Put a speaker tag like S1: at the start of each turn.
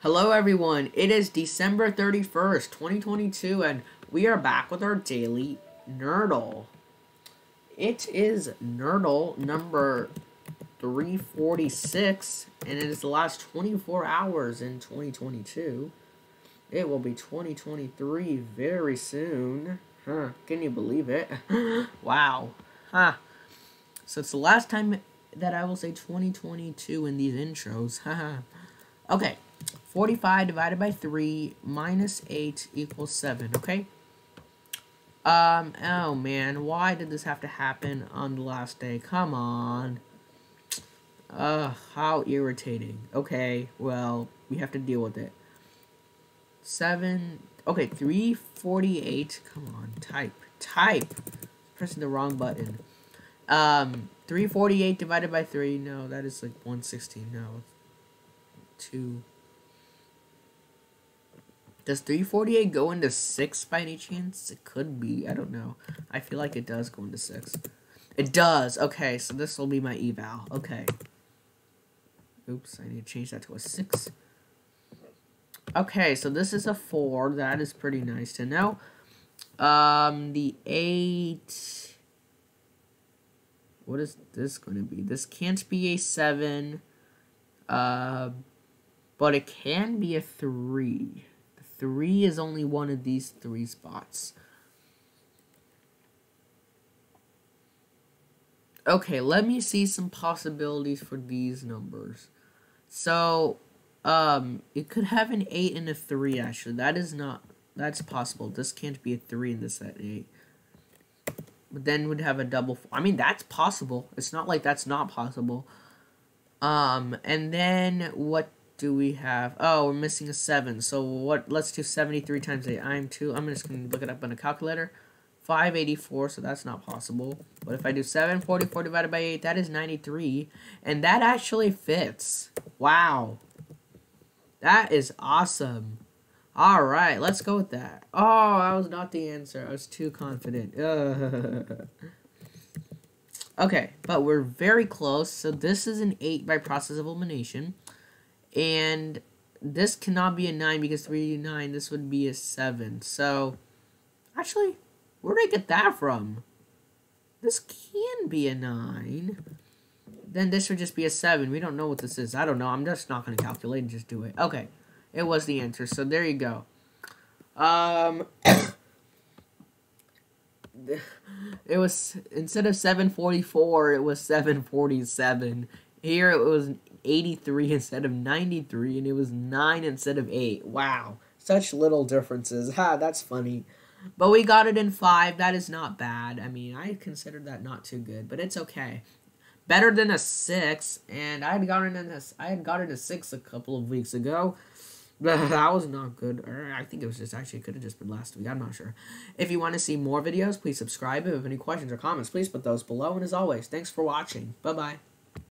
S1: Hello everyone, it is December 31st, 2022, and we are back with our daily Nerdle. It is Nerdle number 346, and it is the last 24 hours in 2022. It will be 2023 very soon. Huh, can you believe it? wow. Huh. So it's the last time that I will say 2022 in these intros. Haha. okay. 45 divided by 3 minus 8 equals 7, okay? Um, oh man, why did this have to happen on the last day? Come on. Ugh, how irritating. Okay, well, we have to deal with it. 7, okay, 348, come on, type, type. Pressing the wrong button. Um, 348 divided by 3, no, that is like 116, no. 2... Does 348 go into 6 by any chance? It could be. I don't know. I feel like it does go into 6. It does. Okay, so this will be my eval. Okay. Oops, I need to change that to a 6. Okay, so this is a 4. That is pretty nice to know. Um, the 8... What is this going to be? This can't be a 7. Uh, but it can be a 3. Three is only one of these three spots. Okay, let me see some possibilities for these numbers. So, um, it could have an 8 and a 3, actually. That is not, that's possible. This can't be a 3 in this set 8. But then would have a double, I mean, that's possible. It's not like that's not possible. Um, and then what do we have? Oh, we're missing a 7. So what? Let's do 73 times 8. I'm 2. I'm just going to look it up on a calculator. 584, so that's not possible. But if I do 744 divided by 8, that is 93. And that actually fits. Wow. That is awesome. Alright, let's go with that. Oh, that was not the answer. I was too confident. okay, but we're very close. So this is an 8 by process of elimination. And this cannot be a 9 because 3 9, this would be a 7. So, actually, where did I get that from? This can be a 9. Then this would just be a 7. We don't know what this is. I don't know. I'm just not going to calculate and just do it. Okay. It was the answer. So, there you go. Um... it was instead of 744 it was 747 here it was 83 instead of 93, and it was 9 instead of 8. Wow. Such little differences. Ha, that's funny. But we got it in 5. That is not bad. I mean, I considered that not too good, but it's okay. Better than a 6, and I had gotten in a, I had gotten a 6 a couple of weeks ago. that was not good. I think it was just actually could have just been last week. I'm not sure. If you want to see more videos, please subscribe. If you have any questions or comments, please put those below. And as always, thanks for watching. Bye bye.